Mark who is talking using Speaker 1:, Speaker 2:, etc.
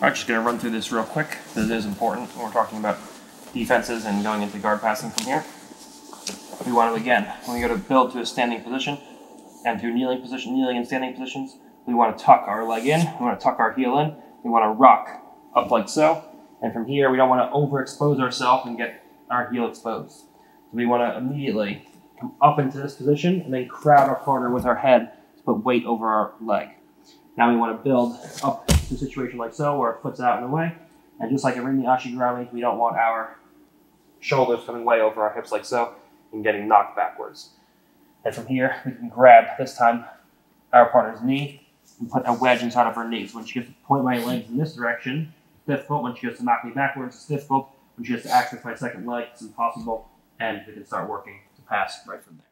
Speaker 1: I'm just going to run through this real quick because it is important when we're talking about defenses and going into guard passing from here. We want to, again, when we go to build to a standing position and to kneeling position, kneeling and standing positions, we want to tuck our leg in, we want to tuck our heel in, we want to rock up like so. And from here, we don't want to overexpose ourselves and get our heel exposed. So we want to immediately come up into this position and then crowd our corner with our head to put weight over our leg. Now we want to build up to a situation like so, where our foot's out in the way. And just like in Rinni Ashigarami, we don't want our shoulders coming way over our hips like so and getting knocked backwards. And from here, we can grab, this time, our partner's knee and put a wedge inside of her knee. So when she gets to point my legs in this direction, stiff foot. When she goes to knock me backwards, stiff foot. When she gets to access my second leg, it's impossible. And we can start working to pass right from there.